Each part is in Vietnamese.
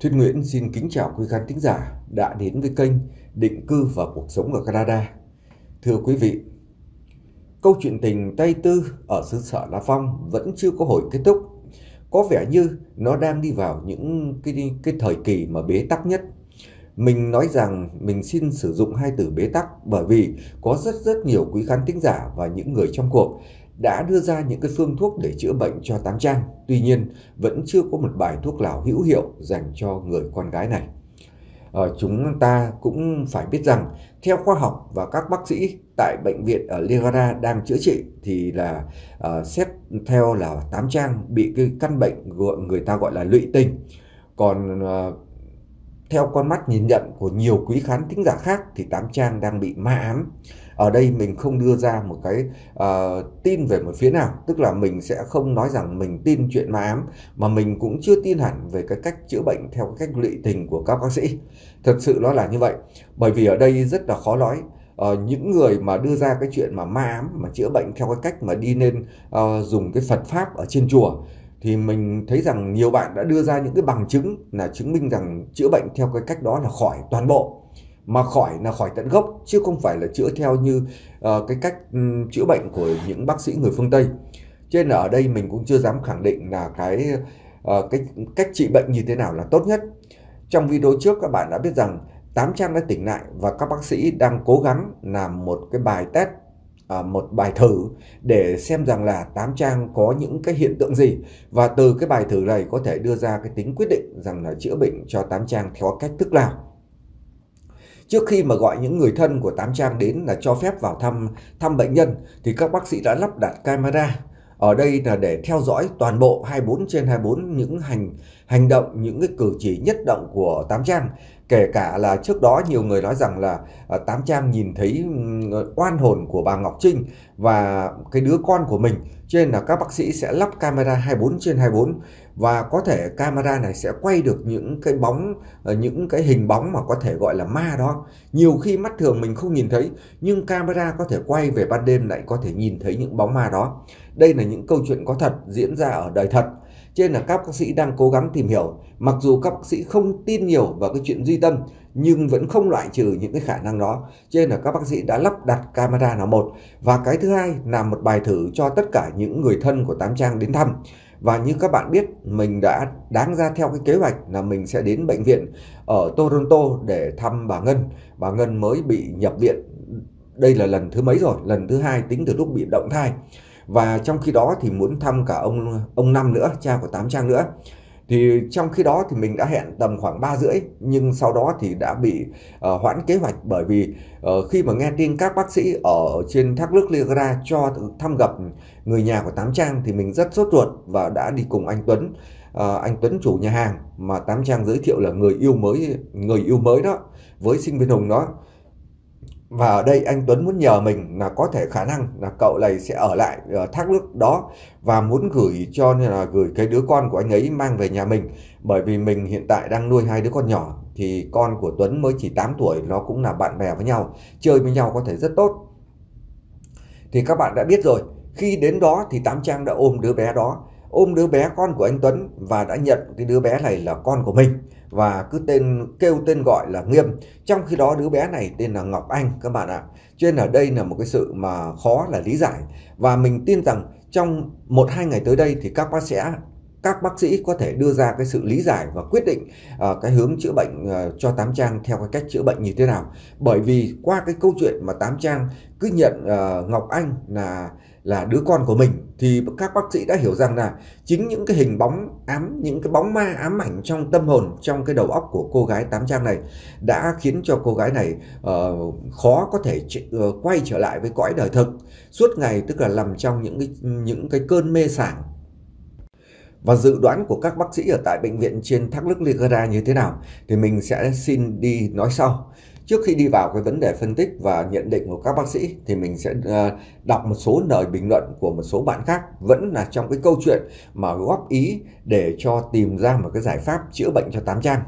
Thuyết Nguyễn xin kính chào quý khán thính giả đã đến với kênh Định cư và cuộc sống ở Canada. Thưa quý vị, câu chuyện tình Tây Tư ở xứ sở La Phong vẫn chưa có hồi kết thúc. Có vẻ như nó đang đi vào những cái cái thời kỳ mà bế tắc nhất. Mình nói rằng mình xin sử dụng hai từ bế tắc bởi vì có rất rất nhiều quý khán thính giả và những người trong cuộc đã đưa ra những cái phương thuốc để chữa bệnh cho Tám Trang. Tuy nhiên, vẫn chưa có một bài thuốc nào hữu hiệu dành cho người con gái này. Ờ, chúng ta cũng phải biết rằng theo khoa học và các bác sĩ tại bệnh viện ở Legara đang chữa trị thì là ờ, uh, xét theo là Tám Trang bị cái căn bệnh người ta gọi là lụy tình. Còn uh, theo con mắt nhìn nhận của nhiều quý khán thính giả khác thì Tám Trang đang bị ma ám. Ở đây mình không đưa ra một cái uh, tin về một phía nào. Tức là mình sẽ không nói rằng mình tin chuyện ma ám mà mình cũng chưa tin hẳn về cái cách chữa bệnh theo cái cách lụy tình của các bác sĩ. Thật sự nó là như vậy. Bởi vì ở đây rất là khó nói. Uh, những người mà đưa ra cái chuyện mà ma ám mà chữa bệnh theo cái cách mà đi nên uh, ờ, dùng cái Phật pháp ở trên chùa thì mình thấy rằng nhiều bạn đã đưa ra những cái bằng chứng là chứng minh rằng chữa bệnh theo cái cách đó là khỏi toàn bộ mà khỏi là khỏi tận gốc chứ không phải là chữa theo như uh, cái cách um, chữa bệnh của những bác sĩ người phương Tây. Cho nên ở đây mình cũng chưa dám khẳng định là cái uh, cái cách trị bệnh như thế nào là tốt nhất. Trong video trước các bạn đã biết rằng Tám Trang đã tỉnh lại và các bác sĩ đang cố gắng làm một cái bài test à, một bài thử để xem rằng là Tám Trang có những cái hiện tượng gì và từ cái bài thử này có thể đưa ra cái tính quyết định rằng là chữa bệnh cho Tám Trang theo cách thức nào. Trước khi mà gọi những người thân của Tám Trang đến là cho phép vào thăm thăm bệnh nhân thì các bác sĩ đã lắp đặt camera ở đây là để theo dõi toàn bộ 24 trên 24 những hành hành động, những cái cử chỉ nhất động của Tám Trang. Kể cả là trước đó nhiều người nói rằng là à, Tám Trang nhìn thấy ờ, oan hồn của bà Ngọc Trinh và cái đứa con của mình. Cho nên là các bác sĩ sẽ lắp camera 24 trên 24 và có thể camera này sẽ quay được những cái bóng ờ, những cái hình bóng mà có thể gọi là ma đó nhiều khi mắt thường mình không nhìn thấy nhưng camera có thể quay về ban đêm lại có thể nhìn thấy những bóng ma đó đây là những câu chuyện có thật diễn ra ở đời thật trên là các bác sĩ đang cố gắng tìm hiểu mặc dù các bác sĩ không tin nhiều vào cái chuyện duy tâm nhưng vẫn không loại trừ những cái khả năng đó trên là các bác sĩ đã lắp đặt camera là một và cái thứ hai là một bài thử cho tất cả những người thân của tám trang đến thăm và như các bạn biết, mình đã đáng ra theo cái kế hoạch là mình sẽ đến bệnh viện ở Toronto để thăm bà Ngân. Bà Ngân mới bị nhập viện. Đây là lần thứ mấy rồi? Lần thứ hai tính từ lúc bị động thai. Và trong khi đó thì muốn thăm cả ông ông Năm nữa, cha của Tám Trang nữa. Thì trong khi đó thì mình đã hẹn tầm khoảng 3 rưỡi nhưng sau đó thì đã bị uh, hoãn kế hoạch bởi vì uh, khi mà nghe tin các bác sĩ ở trên thác nước Ligra cho thăm gặp người nhà của Tám Trang thì mình rất sốt ruột và đã đi cùng anh Tuấn. Uh, anh Tuấn chủ nhà hàng mà Tám Trang giới thiệu là người yêu mới người yêu mới đó với sinh viên Hùng đó và ở đây anh Tuấn muốn nhờ mình là có thể khả năng là cậu này sẽ ở lại ở thác nước đó và muốn gửi cho nên là gửi cái đứa con của anh ấy mang về nhà mình. Bởi vì mình hiện tại đang nuôi hai đứa con nhỏ, thì con của Tuấn mới chỉ 8 tuổi, nó cũng là bạn bè với nhau, chơi với nhau có thể rất tốt. Thì các bạn đã biết rồi, khi đến đó thì Tám Trang đã ôm đứa bé đó ôm đứa bé con của anh Tuấn và đã nhận cái đứa bé này là con của mình và cứ tên kêu tên gọi là Nghiêm. Trong khi đó đứa bé này tên là Ngọc Anh các bạn ạ. Cho nên ở đây là một cái sự mà khó là lý giải và mình tin rằng trong một hai ngày tới đây thì các bác sẽ các bác sĩ có thể đưa ra cái sự lý giải và quyết định uh, cái hướng chữa bệnh uh, cho Tám Trang theo cái cách chữa bệnh như thế nào. Bởi vì qua cái câu chuyện mà Tám Trang cứ nhận uh, Ngọc Anh là là đứa con của mình thì các bác sĩ đã hiểu rằng là chính những cái hình bóng ám những cái bóng ma ám ảnh trong tâm hồn trong cái đầu óc của cô gái tám trang này đã khiến cho cô gái này uh, khó có thể uh, quay trở lại với cõi đời thực suốt ngày tức là nằm trong những cái những cái cơn mê sảng và dự đoán của các bác sĩ ở tại bệnh viện trên thác nước Ligara như thế nào thì mình sẽ xin đi nói sau. Trước khi đi vào cái vấn đề phân tích và nhận định của các bác sĩ thì mình sẽ ờ, đọc một số lời bình luận của một số bạn khác vẫn là trong cái câu chuyện mà góp ý để cho tìm ra một cái giải pháp chữa bệnh cho tám trang.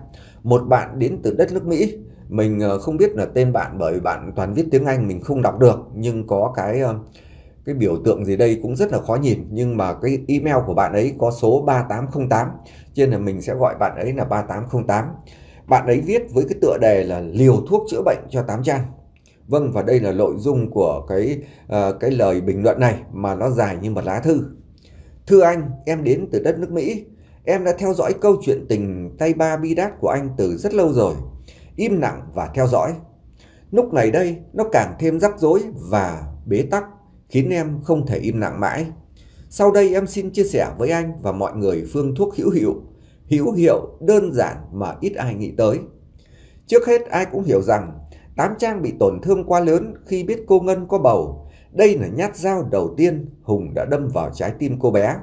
Một bạn đến từ đất nước Mỹ, mình ờ, không biết là tên bạn bởi bạn toàn viết tiếng Anh mình không đọc được nhưng có cái ờ, cái biểu tượng gì đây cũng rất là khó nhìn nhưng mà cái email của bạn ấy có số 3808 cho nên là mình sẽ gọi bạn ấy là 3808 bạn ấy viết với cái tựa đề là liều thuốc chữa bệnh cho tám trang vâng và đây là nội dung của cái uh, cái lời bình luận này mà nó dài như một lá thư. Thưa anh em đến từ đất nước Mỹ. Em đã theo dõi câu chuyện tình tay ba bi đát của anh từ rất lâu rồi. Im lặng và theo dõi. Lúc này đây nó càng thêm rắc rối và bế tắc khiến em không thể im lặng mãi. Sau đây em xin chia sẻ với anh và mọi người phương thuốc hữu hiệu, hữu hiệu, đơn giản mà ít ai nghĩ tới. Trước hết ai cũng hiểu rằng Tám Trang bị tổn thương quá lớn khi biết cô Ngân có bầu. Đây là nhát dao đầu tiên Hùng đã đâm vào trái tim cô bé.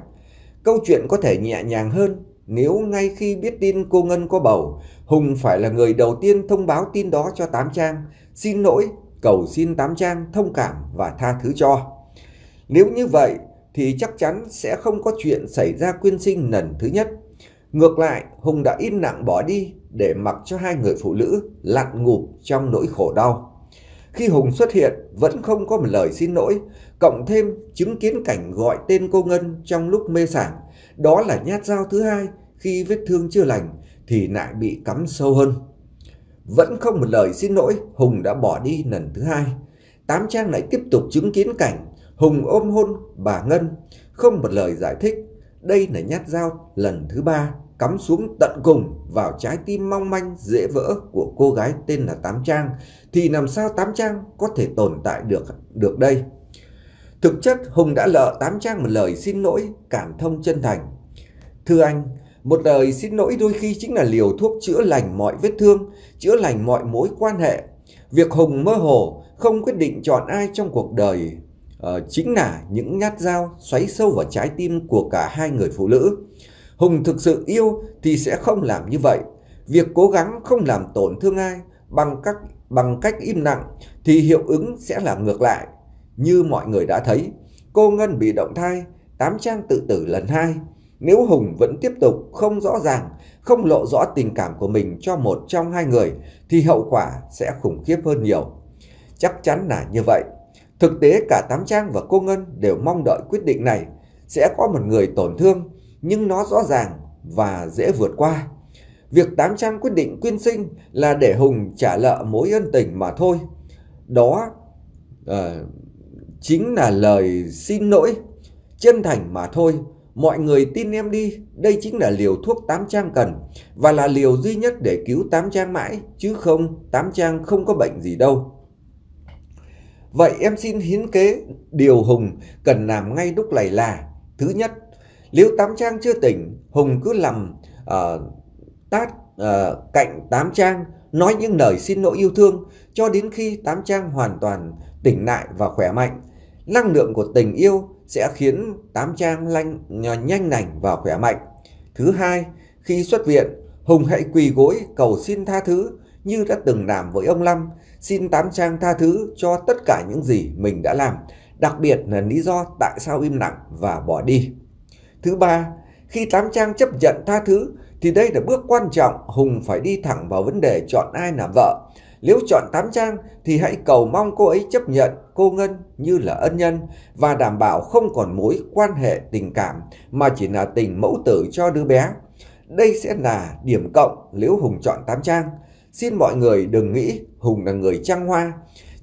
Câu chuyện có thể nhẹ nhàng hơn nếu ngay khi biết tin cô Ngân có bầu, Hùng phải là người đầu tiên thông báo tin đó cho Tám Trang, xin lỗi, cầu xin Tám Trang thông cảm và tha thứ cho. Nếu như vậy thì chắc chắn sẽ không có chuyện xảy ra quyên sinh lần thứ nhất. Ngược lại, Hùng đã im lặng bỏ đi để mặc cho hai người phụ nữ lặn ngụp trong nỗi khổ đau. Khi Hùng xuất hiện vẫn không có một lời xin lỗi, cộng thêm chứng kiến cảnh gọi tên cô Ngân trong lúc mê sảng. Đó là nhát dao thứ hai khi vết thương chưa lành thì lại bị cắm sâu hơn. Vẫn không một lời xin lỗi, Hùng đã bỏ đi lần thứ hai. Tám Trang lại tiếp tục chứng kiến cảnh Hùng ôm hôn bà Ngân, không một lời giải thích. Đây là nhát dao lần thứ ba cắm xuống tận cùng vào trái tim mong manh dễ vỡ của cô gái tên là Tám Trang thì làm sao Tám Trang có thể tồn tại được được đây? Thực chất Hùng đã lợ Tám Trang một lời xin lỗi cảm thông chân thành. Thưa anh, một lời xin lỗi đôi khi chính là liều thuốc chữa lành mọi vết thương, chữa lành mọi mối quan hệ. Việc Hùng mơ hồ không quyết định chọn ai trong cuộc đời uh, chính là những nhát dao xoáy sâu vào trái tim của cả hai người phụ nữ. Hùng thực sự yêu thì sẽ không làm như vậy. Việc cố gắng không làm tổn thương ai bằng cách bằng cách im lặng thì hiệu ứng sẽ là ngược lại. Như mọi người đã thấy, cô Ngân bị động thai, tám trang tự tử lần hai. Nếu Hùng vẫn tiếp tục không rõ ràng, không lộ rõ tình cảm của mình cho một trong hai người thì hậu quả sẽ khủng khiếp hơn nhiều. Chắc chắn là như vậy. Thực tế cả Tám Trang và cô Ngân đều mong đợi quyết định này sẽ có một người tổn thương nhưng nó rõ ràng và dễ vượt qua. Việc Tám Trang quyết định quyên sinh là để Hùng trả lợ mối ân tình mà thôi. Đó uh, chính là lời xin lỗi chân thành mà thôi. Mọi người tin em đi, đây chính là liều thuốc Tám Trang cần và là liều duy nhất để cứu Tám Trang mãi, chứ không, Tám Trang không có bệnh gì đâu. Vậy em xin hiến kế điều Hùng cần làm ngay lúc này là Thứ nhất, nếu Tám Trang chưa tỉnh, Hùng cứ làm uh, ờ, tát uh, cạnh Tám Trang nói những lời xin lỗi yêu thương cho đến khi Tám Trang hoàn toàn tỉnh lại và khỏe mạnh. Năng lượng của tình yêu sẽ khiến Tám Trang lanh, ờ, nhanh lành và khỏe mạnh. Thứ hai, khi xuất viện, Hùng hãy quỳ gối cầu xin tha thứ như đã từng làm với ông Lâm xin Tám Trang tha thứ cho tất cả những gì mình đã làm, đặc biệt là lý do tại sao im lặng và bỏ đi. Thứ ba, khi Tám Trang chấp nhận tha thứ thì đây là bước quan trọng, Hùng phải đi thẳng vào vấn đề chọn ai là vợ. Nếu chọn Tám Trang thì hãy cầu mong cô ấy chấp nhận cô Ngân như là ân nhân và đảm bảo không còn mối quan hệ tình cảm mà chỉ là tình mẫu tử cho đứa bé. Đây sẽ là điểm cộng nếu Hùng chọn Tám Trang. Xin mọi người đừng nghĩ Hùng là người trăng hoa.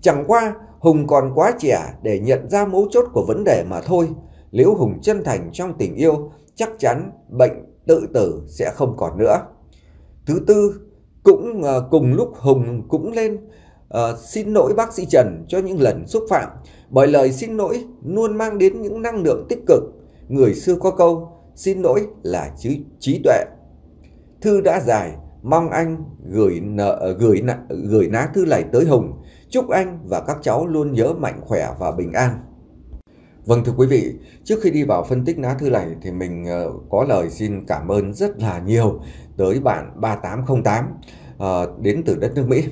Chẳng qua Hùng còn quá trẻ để nhận ra mấu chốt của vấn đề mà thôi. Nếu Hùng chân thành trong tình yêu, chắc chắn bệnh tự tử sẽ không còn nữa. Thứ tư, cũng ờ, cùng lúc Hùng cũng lên uh, xin lỗi bác sĩ Trần cho những lần xúc phạm. Bởi lời xin lỗi luôn mang đến những năng lượng tích cực. Người xưa có câu, xin lỗi là trí, trí tuệ. Thư đã dài, Mong anh gửi nợ, gửi gửi ná thư này tới Hùng. Chúc anh và các cháu luôn nhớ mạnh khỏe và bình an. Vâng thưa quý vị, trước khi đi vào phân tích lá thư này thì mình ờ, có lời xin cảm ơn rất là nhiều tới bạn 3808 ờ, đến từ đất nước Mỹ.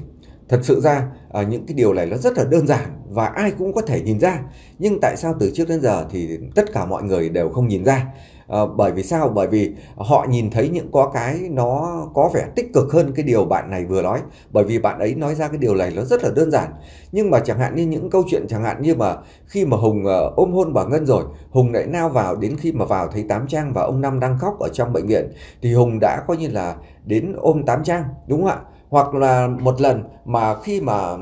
Thật sự ra ờ, những cái điều này nó rất là đơn giản và ai cũng có thể nhìn ra. Nhưng tại sao từ trước đến giờ thì tất cả mọi người đều không nhìn ra? À, bởi vì sao? Bởi vì họ nhìn thấy những có cái nó có vẻ tích cực hơn cái điều bạn này vừa nói. Bởi vì bạn ấy nói ra cái điều này nó rất là đơn giản. Nhưng mà chẳng hạn như những câu chuyện chẳng hạn như mà khi mà Hùng uh, ôm hôn bà Ngân rồi, Hùng lại nao vào đến khi mà vào thấy Tám Trang và ông Năm đang khóc ở trong bệnh viện thì Hùng đã coi như là đến ôm Tám Trang đúng không ạ? hoặc là một lần mà khi mà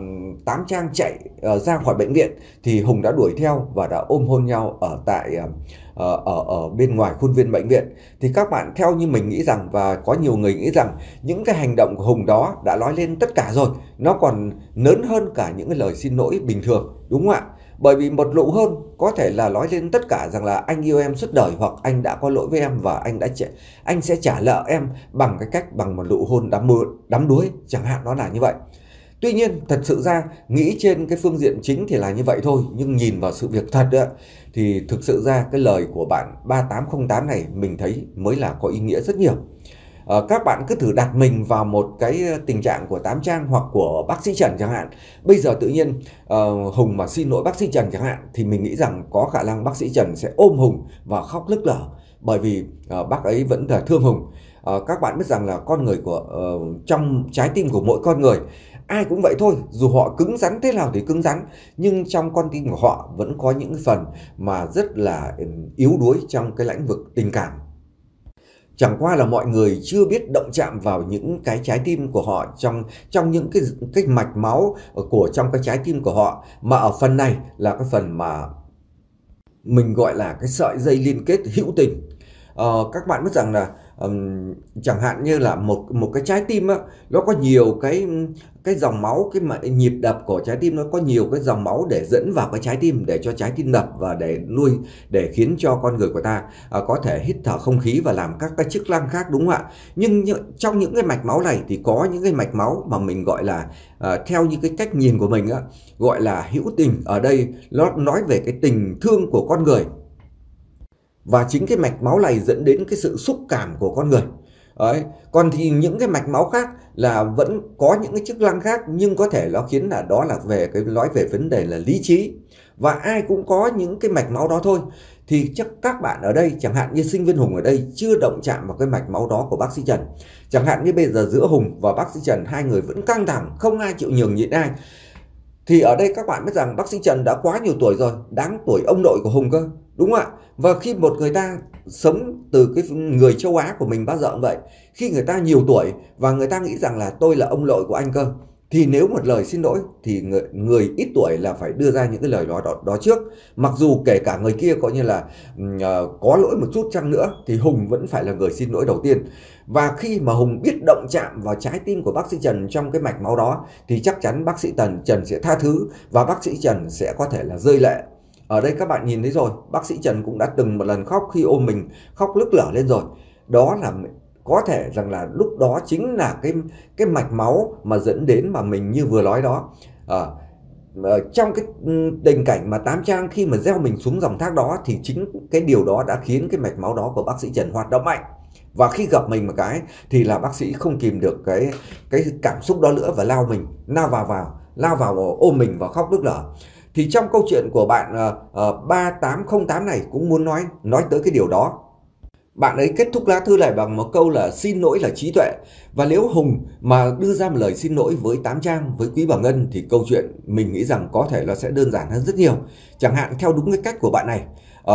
tám trang chạy uh, ra khỏi bệnh viện thì hùng đã đuổi theo và đã ôm hôn nhau ở tại uh, Ờ, ở ở bên ngoài khuôn viên bệnh viện. Thì các bạn theo như mình nghĩ rằng và có nhiều người nghĩ rằng những cái hành động của hùng đó đã nói lên tất cả rồi. Nó còn lớn hơn cả những cái lời xin lỗi bình thường đúng không ạ? Bởi vì một lụ hơn có thể là nói lên tất cả rằng là anh yêu em suốt đời hoặc anh đã có lỗi với em và anh đã trả, anh sẽ trả nợ em bằng cái cách bằng một lụ hôn đắm mưa đuối chẳng hạn nó là như vậy. Tuy nhiên thật sự ra nghĩ trên cái phương diện chính thì là như vậy thôi nhưng nhìn vào sự việc thật đó, thì thực sự ra cái lời của bạn 3808 này mình thấy mới là có ý nghĩa rất nhiều. À, các bạn cứ thử đặt mình vào một cái ờ, tình trạng của Tám Trang hoặc của bác sĩ Trần chẳng hạn. Bây giờ tự nhiên uh, Hùng mà xin lỗi bác sĩ Trần chẳng hạn thì mình nghĩ rằng có khả năng bác sĩ Trần sẽ ôm Hùng và khóc lức lở bởi vì uh, bác ấy vẫn là thương Hùng. Uh, các bạn biết rằng là con người của uh, trong trái tim của mỗi con người ai cũng vậy thôi dù họ cứng rắn thế nào thì cứng rắn nhưng trong con tim của họ vẫn có những phần mà rất là yếu đuối trong cái lĩnh vực tình cảm. Chẳng qua là mọi người chưa biết động chạm vào những cái trái tim của họ trong trong những cái cái mạch máu của trong cái trái tim của họ mà ở phần này là cái phần mà mình gọi là cái sợi dây liên kết hữu tình. Ờ, các bạn biết rằng là um, chẳng hạn như là một một cái trái tim á nó có nhiều cái cái dòng máu cái mà nhịp đập của trái tim nó có nhiều cái dòng máu để dẫn vào cái trái tim để cho trái tim đập và để nuôi để khiến cho con người của ta à, có thể hít thở không khí và làm các cái chức năng khác đúng không ạ? Nhưng trong những cái mạch máu này thì có những cái mạch máu mà mình gọi là à, theo như cái cách nhìn của mình á gọi là hữu tình. Ở đây nó nói về cái tình thương của con người và chính cái mạch máu này dẫn đến cái sự xúc cảm của con người. Đấy. Còn thì những cái mạch máu khác là vẫn có những cái chức năng khác, nhưng có thể nó khiến là đó là về cái nói về vấn đề là lý trí. Và ai cũng có những cái mạch máu đó thôi. Thì chắc các bạn ở đây, chẳng hạn như sinh viên Hùng ở đây chưa động chạm vào cái mạch máu đó của bác sĩ Trần. Chẳng hạn như bây giờ giữa Hùng và bác sĩ Trần, hai người vẫn căng thẳng, không ai chịu nhường nhịn ai. Thì ở đây các bạn biết rằng bác sĩ Trần đã quá nhiều tuổi rồi, đáng tuổi ông nội của Hùng cơ đúng không ạ. Và khi một người ta sống từ cái người châu Á của mình bao giờ cũng vậy khi người ta nhiều tuổi và người ta nghĩ rằng là tôi là ông nội của anh cơ thì nếu một lời xin lỗi thì người, người ít tuổi là phải đưa ra những cái lời đó, đó đó trước. Mặc dù kể cả người kia coi như là uh, có lỗi một chút chăng nữa thì Hùng vẫn phải là người xin lỗi đầu tiên. Và khi mà Hùng biết động chạm vào trái tim của bác sĩ Trần trong cái mạch máu đó thì chắc chắn bác sĩ Trần Trần sẽ tha thứ và bác sĩ Trần sẽ có thể là rơi lệ ở đây các bạn nhìn thấy rồi, bác sĩ Trần cũng đã từng một lần khóc khi ôm mình, khóc lức lở lên rồi. Đó là có thể rằng là lúc đó chính là cái cái mạch máu mà dẫn đến mà mình như vừa nói đó. À, trong cái ừ, tình cảnh mà tám trang khi mà gieo mình xuống dòng thác đó thì chính cái điều đó đã khiến cái mạch máu đó của bác sĩ Trần hoạt động mạnh và khi gặp mình một cái thì là bác sĩ không kìm được cái cái cảm xúc đó nữa và lao mình lao vào vào lao vào ôm mình và khóc nức nở thì trong câu chuyện của bạn uh, uh, 3808 này cũng muốn nói nói tới cái điều đó. Bạn ấy kết thúc lá thư này bằng một câu là xin lỗi là trí tuệ. Và nếu Hùng mà đưa ra một lời xin lỗi với Tám Trang, với Quý Bảo Ngân thì câu chuyện mình nghĩ rằng có thể nó sẽ đơn giản hơn rất nhiều. Chẳng hạn theo đúng cái cách của bạn này.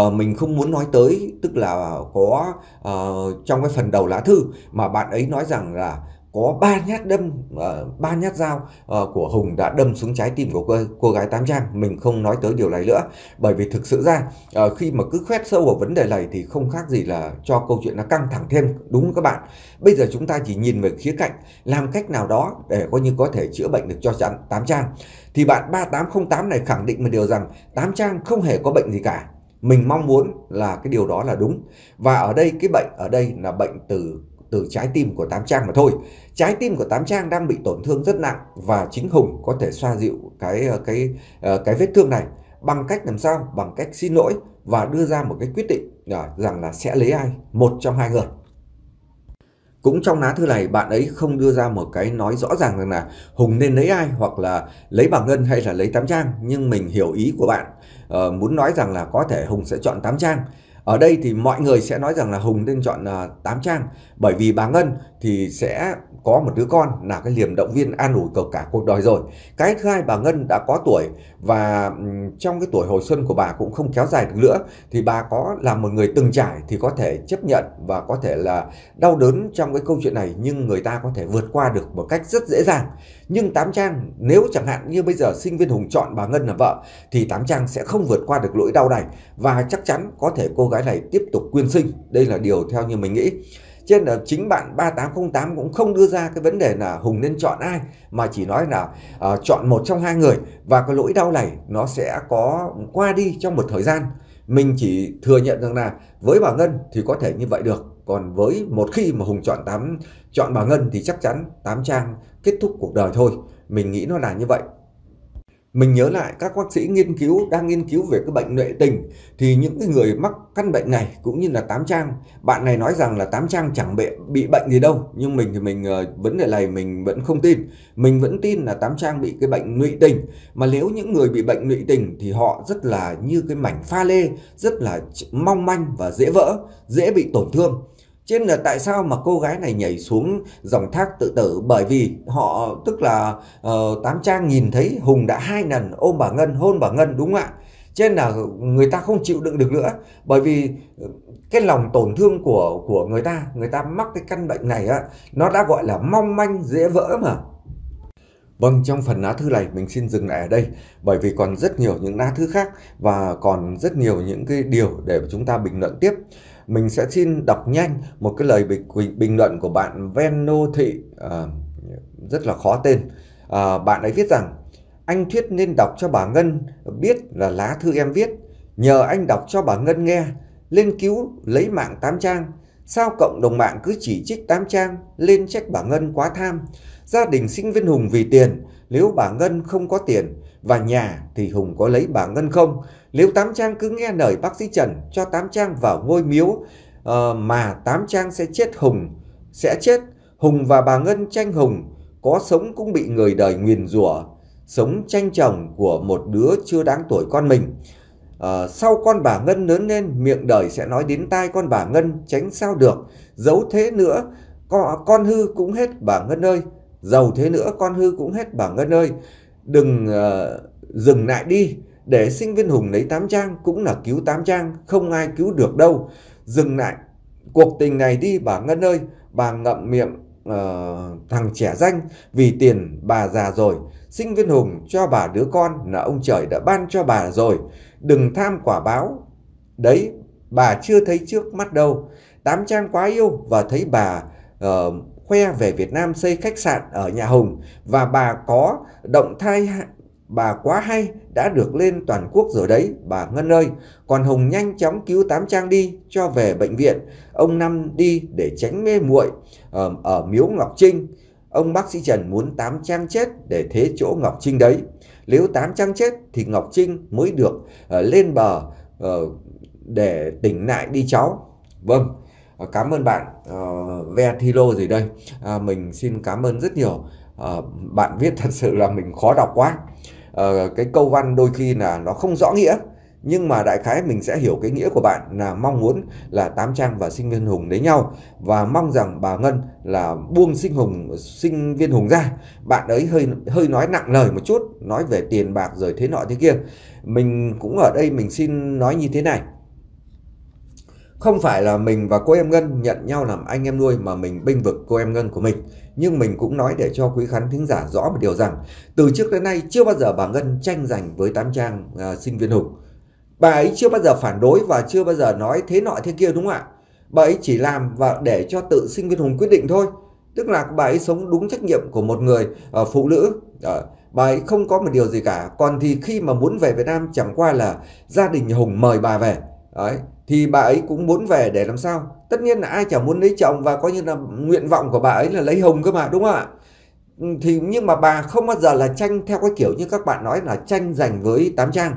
Uh, mình không muốn nói tới tức là có uh, trong cái phần đầu lá thư mà bạn ấy nói rằng là có ba nhát đâm uh, ba nhát dao uh, của Hùng đã đâm xuống trái tim của cô, cô gái Tám Trang. Mình không nói tới điều này nữa bởi vì thực sự ra uh, khi mà cứ khoét sâu vào vấn đề này thì không khác gì là cho câu chuyện nó căng thẳng thêm đúng không các bạn? Bây giờ chúng ta chỉ nhìn về khía cạnh làm cách nào đó để coi như có thể chữa bệnh được cho Tám Trang. Thì bạn 3808 này khẳng định một điều rằng Tám Trang không hề có bệnh gì cả. Mình mong muốn là cái điều đó là đúng. Và ở đây cái bệnh ở đây là bệnh từ từ trái tim của Tám Trang mà thôi. Trái tim của Tám Trang đang bị tổn thương rất nặng và chính Hùng có thể xoa dịu cái ờ, cái ờ, cái vết thương này bằng cách làm sao? Bằng cách xin lỗi và đưa ra một cái quyết định ờ, rằng là sẽ lấy ai, một trong hai người. cũng trong lá thư này bạn ấy không đưa ra một cái nói rõ ràng rằng là Hùng nên lấy ai hoặc là lấy bà Ngân hay là lấy Tám Trang nhưng mình hiểu ý của bạn uh, muốn nói rằng là có thể Hùng sẽ chọn Tám Trang ở đây thì mọi người sẽ nói rằng là Hùng nên chọn uh, Tám Trang. Bởi vì bà Ngân thì sẽ có một đứa con là cái liềm động viên an ủi cầu cả cuộc đời rồi. Cái thứ hai, bà Ngân đã có tuổi và trong cái tuổi hồi xuân của bà cũng không kéo dài được nữa, thì bà có là một người từng trải thì có thể chấp nhận và có thể là đau đớn trong cái câu chuyện này, nhưng người ta có thể vượt qua được một cách rất dễ dàng. Nhưng Tám Trang, nếu chẳng hạn như bây giờ sinh viên Hùng chọn bà Ngân là vợ, thì Tám Trang sẽ không vượt qua được lỗi đau này và chắc chắn có thể cô gái này tiếp tục quyên sinh. Đây là điều theo như mình nghĩ. Trên là chính bạn 3808 cũng không đưa ra cái vấn đề là Hùng nên chọn ai mà chỉ nói là uh, chọn một trong hai người và cái lỗi đau này nó sẽ có qua đi trong một thời gian. Mình chỉ thừa nhận rằng là với bà Ngân thì có thể như vậy được. Còn với một khi mà Hùng chọn tám chọn bà Ngân thì chắc chắn tám trang kết thúc cuộc đời thôi. Mình nghĩ nó là như vậy. Mình nhớ lại, các bác sĩ nghiên cứu, đang nghiên cứu về cái bệnh nệ tình, thì những cái người mắc căn bệnh này cũng như là tám trang, bạn này nói rằng là tám trang chẳng bị bị bệnh gì đâu, nhưng mình thì mình ờ, vấn đề này mình vẫn không tin. Mình vẫn tin là tám trang bị cái bệnh nụy tình, mà nếu những người bị bệnh nụy tình thì họ rất là như cái mảnh pha lê, rất là mong manh và dễ vỡ, dễ bị tổn thương trên là tại sao mà cô gái này nhảy xuống dòng thác tự tử? Bởi vì họ tức là uh, Tám Trang nhìn thấy Hùng đã hai lần ôm bà Ngân hôn bà Ngân đúng không ạ? Trên là người ta không chịu đựng được nữa bởi vì ừ, cái lòng tổn thương của của người ta người ta mắc cái căn bệnh này á nó đã gọi là mong manh dễ vỡ mà. Vâng, trong phần lá thư này mình xin dừng lại ở đây bởi vì còn rất nhiều những lá thư khác và còn rất nhiều những cái điều để chúng ta bình luận tiếp mình sẽ xin đọc nhanh một cái lời bình, bình luận của bạn Venno Thị à, rất là khó tên. À, bạn ấy viết rằng anh Thuyết nên đọc cho bà Ngân biết là lá thư em viết. Nhờ anh đọc cho bà Ngân nghe lên cứu lấy mạng tám trang. Sao cộng đồng mạng cứ chỉ trích tám trang lên trách bà Ngân quá tham. Gia đình sinh viên Hùng vì tiền nếu bà Ngân không có tiền và nhà thì Hùng có lấy bà Ngân không nếu Tám Trang cứ nghe lời bác sĩ Trần cho Tám Trang vào ngôi miếu uh, mà Tám Trang sẽ chết Hùng, sẽ chết. Hùng và bà Ngân tranh Hùng, có sống cũng bị người đời nguyền rủa sống tranh chồng của một đứa chưa đáng tuổi con mình. Uh, sau con bà Ngân lớn lên, miệng đời sẽ nói đến tai con bà Ngân, tránh sao được. Giấu thế nữa, con, con hư cũng hết bà Ngân ơi. Giàu thế nữa, con hư cũng hết bà Ngân ơi. Đừng uh, dừng lại đi, để sinh viên Hùng lấy tám trang cũng là cứu tám trang, không ai cứu được đâu. Dừng lại, cuộc tình này đi bà Ngân ơi, bà ngậm miệng uh, thằng trẻ danh vì tiền bà già rồi. Sinh viên Hùng cho bà đứa con là ông trời đã ban cho bà rồi. Đừng tham quả báo. Đấy, bà chưa thấy trước mắt đâu. Tám trang quá yêu và thấy bà uh, khoe về Việt Nam xây khách sạn ở nhà Hùng và bà có động thai Bà quá hay, đã được lên toàn quốc rồi đấy, bà Ngân ơi. Còn Hùng nhanh chóng cứu Tám Trang đi, cho về bệnh viện. Ông Năm đi để tránh mê muội ở, ở miếu Ngọc Trinh. Ông bác sĩ Trần muốn Tám Trang chết để thế chỗ Ngọc Trinh đấy. Nếu Tám Trang chết thì Ngọc Trinh mới được uh, lên bờ uh, để tỉnh lại đi cháu. Vâng, uh, Ờ, cảm ơn bạn. Ờ, uh, Ve Thilo gì đây. Uh, mình xin cảm ơn rất nhiều. Uh, bạn viết thật sự là mình khó đọc quá. Uh, cái câu văn đôi khi là nó không rõ nghĩa nhưng mà đại khái mình sẽ hiểu cái nghĩa của bạn là mong muốn là Tám Trang và sinh viên Hùng lấy nhau và mong rằng bà Ngân là buông sinh Hùng sinh viên Hùng ra. Bạn ấy hơi hơi nói nặng lời một chút nói về tiền bạc rồi thế nọ thế kia. Mình cũng ở đây mình xin nói như thế này không phải là mình và cô em Ngân nhận nhau làm anh em nuôi mà mình bênh vực cô em Ngân của mình. Nhưng mình cũng nói để cho quý khán thính giả rõ một điều rằng từ trước đến nay chưa bao giờ bà Ngân tranh giành với Tám Trang uh, sinh viên Hùng. Bà ấy chưa bao giờ phản đối và chưa bao giờ nói thế nọ thế kia đúng không ạ? Bà ấy chỉ làm và để cho tự sinh viên Hùng quyết định thôi. Tức là bà ấy sống đúng trách nhiệm của một người uh, phụ nữ. Uh, bà ấy không có một điều gì cả. Còn thì khi mà muốn về Việt Nam chẳng qua là gia đình Hùng mời bà về. Đấy thì bà ấy cũng muốn về để làm sao? Tất nhiên là ai chẳng muốn lấy chồng và coi như là nguyện vọng của bà ấy là lấy hồng cơ mà đúng không ạ? Ừ, thì nhưng mà bà không bao giờ là tranh theo cái kiểu như các bạn nói là tranh giành với tám trang.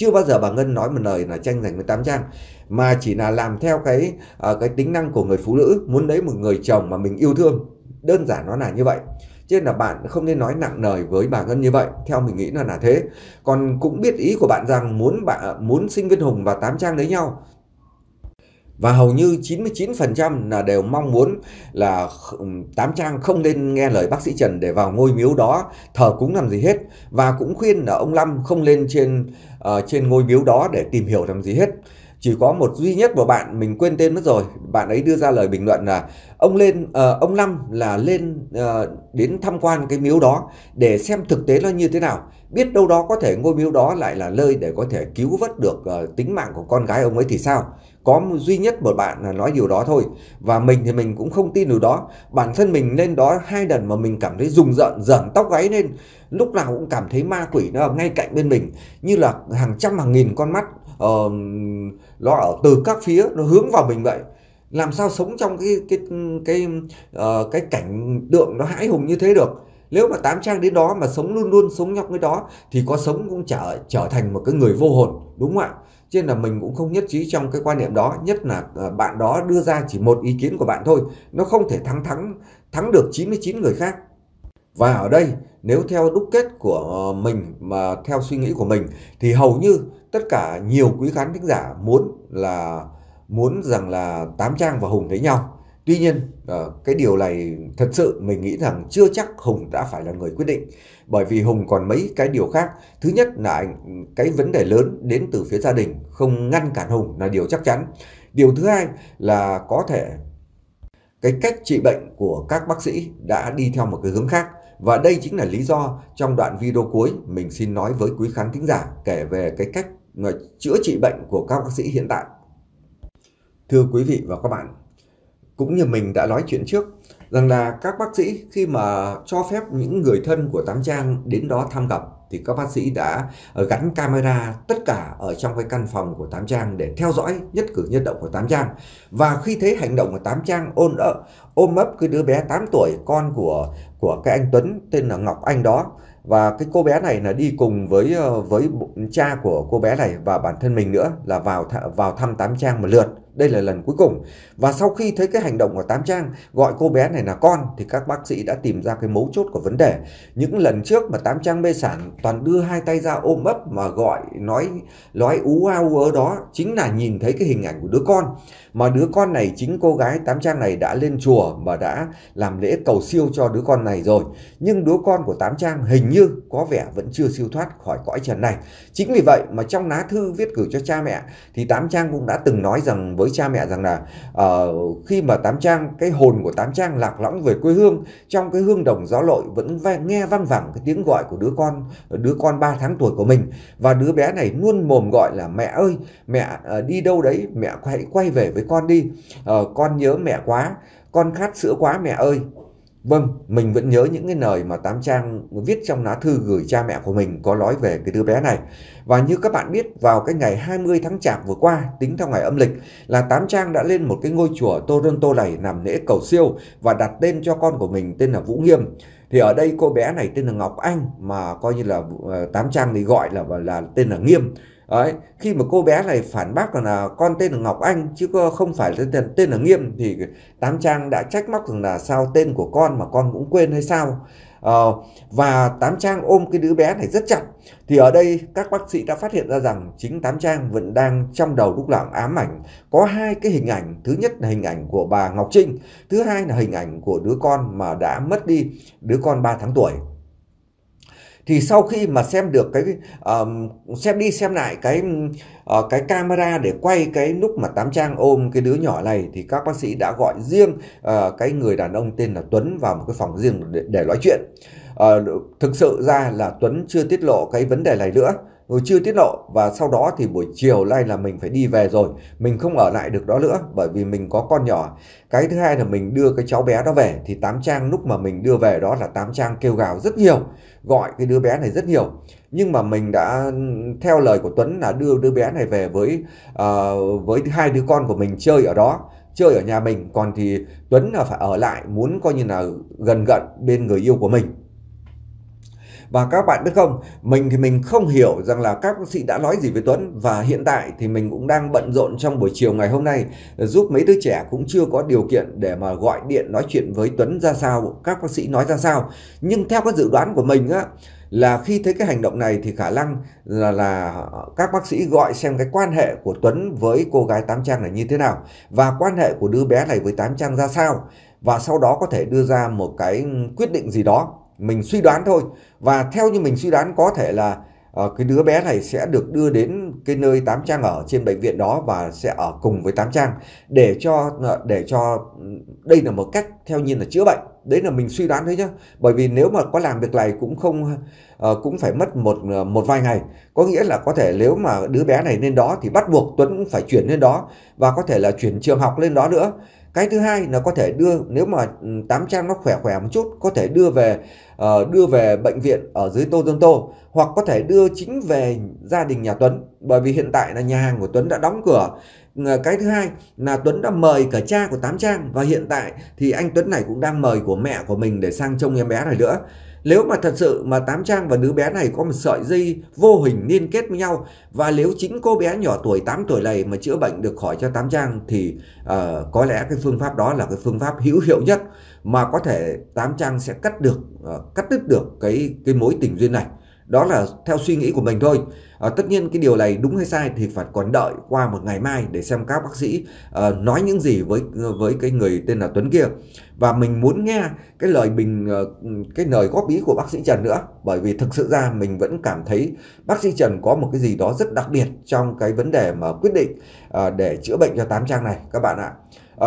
Chưa bao giờ bà Ngân nói một lời là tranh giành với Tám Trang mà chỉ là làm theo cái uh, cái tính năng của người phụ nữ muốn lấy một người chồng mà mình yêu thương. Đơn giản nó là như vậy. Cho nên là bạn không nên nói nặng lời với bà Ngân như vậy theo mình nghĩ là là thế. Còn cũng biết ý của bạn rằng muốn bạn muốn sinh viên Hùng và Tám Trang lấy nhau và hầu như 99% là đều mong muốn là Tám Trang không nên nghe lời bác sĩ Trần để vào ngôi miếu đó. Thờ cúng làm gì hết. Và cũng khuyên là ông Lâm không lên trên uh, trên ngôi miếu đó để tìm hiểu làm gì hết. Chỉ có một duy nhất của bạn mình quên tên mất rồi bạn ấy đưa ra lời bình luận là ông lên uh, ông Lâm là lên uh, đến tham quan cái miếu đó để xem thực tế nó như thế nào. Biết đâu đó có thể ngôi miếu đó lại là nơi để có thể cứu vớt được uh, tính mạng của con gái ông ấy thì sao? Có duy nhất một bạn là nói điều đó thôi. Và mình thì mình cũng không tin điều đó. Bản thân mình lên đó hai lần mà mình cảm thấy rùng rợn rợn tóc gáy lên. Lúc nào cũng cảm thấy ma quỷ nó ở ngay cạnh bên mình. Như là hàng trăm hàng nghìn con mắt uh, nó ở từ các phía nó hướng vào mình vậy. Làm sao sống trong cái cái cái uh, cái cảnh tượng nó hãi hùng như thế được? Nếu mà tám trang đến đó mà sống luôn luôn sống nhóc với đó, thì có sống cũng trở trở thành một cái người vô hồn, đúng không ạ? Cho nên là mình cũng không nhất trí trong cái quan niệm đó, nhất là ờ, bạn đó đưa ra chỉ một ý kiến của bạn thôi. Nó không thể thắng thắng thắng được 99 người khác. Và ở đây, nếu theo đúc kết của ờ, mình mà theo suy nghĩ của mình, thì hầu như tất cả nhiều quý khán thính giả muốn là, muốn rằng là Tám Trang và Hùng thấy nhau. Tuy nhiên ờ, cái điều này thật sự mình nghĩ rằng chưa chắc Hùng đã phải là người quyết định bởi vì Hùng còn mấy cái điều khác. Thứ nhất là cái vấn đề lớn đến từ phía gia đình không ngăn cản Hùng là điều chắc chắn. Điều thứ hai là có thể cái cách trị bệnh của các bác sĩ đã đi theo một cái hướng khác và đây chính là lý do trong đoạn video cuối mình xin nói với quý khán thính giả kể về cái cách mà chữa trị bệnh của các bác sĩ hiện tại. Thưa quý vị và các bạn, cũng như mình đã nói chuyện trước rằng là các bác sĩ khi mà cho phép những người thân của Tám Trang đến đó thăm gặp thì các bác sĩ đã ờ, gắn camera tất cả ở trong cái căn phòng của Tám Trang để theo dõi nhất cử nhất động của Tám Trang. Và khi thấy hành động của Tám Trang ôn ấp, ôm ấp cái đứa bé 8 tuổi con của của cái anh Tuấn tên là Ngọc Anh đó và cái cô bé này là đi cùng với ờ, với cha của cô bé này và bản thân mình nữa là vào th vào thăm Tám Trang một lượt đây là lần cuối cùng. Và sau khi thấy cái hành động của Tám Trang, gọi cô bé này là con, thì các bác sĩ đã tìm ra cái mấu chốt của vấn đề. Những lần trước mà Tám Trang mê sản, toàn đưa hai tay ra ôm ấp mà gọi, nói nói ú u ở đó, chính là nhìn thấy cái hình ảnh của đứa con. Mà đứa con này chính cô gái Tám Trang này đã lên chùa mà đã làm lễ cầu siêu cho đứa con này rồi. Nhưng đứa con của Tám Trang hình như có vẻ vẫn chưa siêu thoát khỏi cõi trần này. Chính vì vậy mà trong lá thư viết gửi cho cha mẹ, thì Tám Trang cũng đã từng nói rằng với cha mẹ rằng là uh, khi mà Tám Trang cái hồn của Tám Trang lạc lõng về quê hương trong cái hương đồng gió lội vẫn nghe vang vẳng cái tiếng gọi của đứa con đứa con 3 tháng tuổi của mình. Và đứa bé này luôn mồm gọi là mẹ ơi mẹ uh, đi đâu đấy? Mẹ hãy quay về với con đi. Uh, con nhớ mẹ quá con khát sữa quá mẹ ơi. Vâng, mình vẫn nhớ những cái lời mà Tám Trang viết trong lá thư gửi cha mẹ của mình có nói về cái đứa bé này. Và như các bạn biết, vào cái ngày 20 tháng Chạp vừa qua, tính theo ngày âm lịch, là Tám Trang đã lên một cái ngôi chùa Toronto này làm lễ cầu siêu và đặt tên cho con của mình tên là Vũ Nghiêm. Thì ở đây cô bé này tên là Ngọc Anh mà coi như là ờ, Tám Trang thì gọi là là tên là Nghiêm. Đấy, khi mà cô bé này phản bác rằng là con tên là Ngọc Anh chứ không phải tên, tên là Nghiêm thì Tám Trang đã trách móc rằng là sao tên của con mà con cũng quên hay sao. Ờ, và Tám Trang ôm cái đứa bé này rất chặt. Thì ở đây các bác sĩ đã phát hiện ra rằng chính Tám Trang vẫn đang trong đầu lúc nào ám ảnh. Có hai cái hình ảnh. Thứ nhất là hình ảnh của bà Ngọc Trinh. Thứ hai là hình ảnh của đứa con mà đã mất đi, đứa con 3 tháng tuổi thì sau khi mà xem được cái uh, xem đi xem lại cái uh, cái camera để quay cái lúc mà tám trang ôm cái đứa nhỏ này thì các bác sĩ đã gọi riêng uh, cái người đàn ông tên là Tuấn vào một cái phòng riêng để, để nói chuyện. Uh, thực sự ra là Tuấn chưa tiết lộ cái vấn đề này nữa rồi chưa tiết lộ. Và sau đó thì buổi chiều nay là mình phải đi về rồi. Mình không ở lại được đó nữa bởi vì mình có con nhỏ. Cái thứ hai là mình đưa cái cháu bé đó về. Thì tám trang lúc mà mình đưa về đó là tám trang kêu gào rất nhiều. Gọi cái đứa bé này rất nhiều. Nhưng mà mình đã theo lời của Tuấn là đưa đứa bé này về với uh, với hai đứa con của mình chơi ở đó chơi ở nhà mình. Còn thì Tuấn là phải ở lại muốn coi như là gần gận bên người yêu của mình và các bạn biết không mình thì mình không hiểu rằng là các bác sĩ đã nói gì với Tuấn. Và hiện tại thì mình cũng đang bận rộn trong buổi chiều ngày hôm nay giúp mấy đứa trẻ cũng chưa có điều kiện để mà gọi điện nói chuyện với Tuấn ra sao các bác sĩ nói ra sao. Nhưng theo cái dự đoán của mình á là khi thấy cái hành động này thì khả năng là, là các bác sĩ gọi xem cái quan hệ của Tuấn với cô gái Tám Trang là như thế nào. Và quan hệ của đứa bé này với Tám Trang ra sao. Và sau đó có thể đưa ra một cái quyết định gì đó mình suy đoán thôi. Và theo như mình suy đoán có thể là uh, cái đứa bé này sẽ được đưa đến cái nơi Tám Trang ở trên bệnh viện đó và sẽ ở cùng với Tám Trang để cho ờ, để cho ừ, đây là một cách theo nhiên là chữa bệnh. Đấy là mình suy đoán thôi nhá. Bởi vì nếu mà có làm việc này cũng không uh, cũng phải mất một một vài ngày. Có nghĩa là có thể nếu mà đứa bé này lên đó thì bắt buộc Tuấn cũng phải chuyển lên đó và có thể là chuyển trường học lên đó nữa cái thứ hai là có thể đưa nếu mà ừ, tám trang nó khỏe khỏe một chút có thể đưa về uh, đưa về bệnh viện ở dưới tô dân tô hoặc có thể đưa chính về gia đình nhà tuấn. Bởi vì hiện tại là nhà hàng của tuấn đã đóng cửa. Cái thứ hai là Tuấn đã mời cả cha của Tám Trang. Và hiện tại thì anh Tuấn này cũng đang mời của mẹ của mình để sang trông em bé này nữa. Nếu mà thật sự mà Tám Trang và đứa bé này có một sợi dây vô hình liên kết với nhau và nếu chính cô bé nhỏ tuổi 8 tuổi này mà chữa bệnh được khỏi cho Tám Trang thì uh, có lẽ cái phương pháp đó là cái phương pháp hữu hiệu nhất mà có thể Tám Trang sẽ cắt được uh, cắt đứt được cái cái mối tình duyên này. Đó là theo suy nghĩ của mình thôi. À, tất nhiên cái điều này đúng hay sai thì phải còn đợi qua một ngày mai để xem các bác sĩ uh, nói những gì với với cái người tên là Tuấn kia và mình muốn nghe cái lời bình uh, cái lời góp ý của bác sĩ Trần nữa bởi vì thực sự ra mình vẫn cảm thấy bác sĩ Trần có một cái gì đó rất đặc biệt trong cái vấn đề mà quyết định uh, để chữa bệnh cho tám trang này các bạn ạ.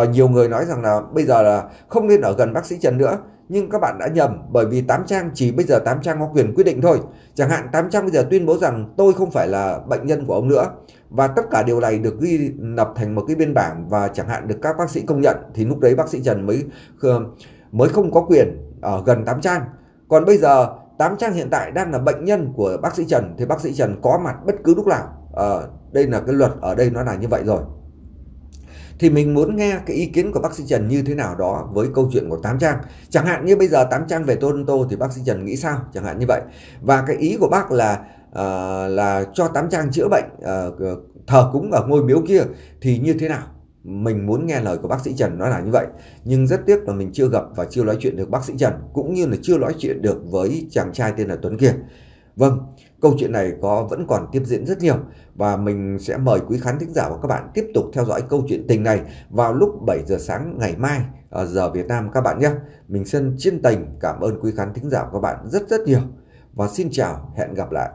Uh, nhiều người nói rằng là bây giờ là không nên ở gần bác sĩ Trần nữa nhưng các bạn đã nhầm bởi vì Tám Trang chỉ bây giờ Tám Trang có quyền quyết định thôi. Chẳng hạn Tám Trang bây giờ tuyên bố rằng tôi không phải là bệnh nhân của ông nữa và tất cả điều này được ghi lập thành một cái biên bản và chẳng hạn được các bác sĩ công nhận thì lúc đấy bác sĩ Trần mới ờ, mới không có quyền ở gần Tám Trang. Còn bây giờ Tám Trang hiện tại đang là bệnh nhân của bác sĩ Trần thì bác sĩ Trần có mặt bất cứ lúc nào. À, đây là cái luật ở đây nó là như vậy rồi thì mình muốn nghe cái ý kiến của bác sĩ Trần như thế nào đó với câu chuyện của Tám Trang. Chẳng hạn như bây giờ Tám Trang về Toronto thì bác sĩ Trần nghĩ sao? Chẳng hạn như vậy. Và cái ý của bác là uh, là cho Tám Trang chữa bệnh uh, thờ cúng ở ngôi miếu kia thì như thế nào? Mình muốn nghe lời của bác sĩ Trần nói là như vậy. Nhưng rất tiếc là mình chưa gặp và chưa nói chuyện được bác sĩ Trần cũng như là chưa nói chuyện được với chàng trai tên là Tuấn kia. Vâng, câu chuyện này có vẫn còn tiếp diễn rất nhiều và mình sẽ mời quý khán thính giả và các bạn tiếp tục theo dõi câu chuyện tình này vào lúc 7 giờ sáng ngày mai ở giờ Việt Nam các bạn nhé. Mình xin chân tình cảm ơn quý khán thính giả và các bạn rất rất nhiều và xin chào, hẹn gặp lại.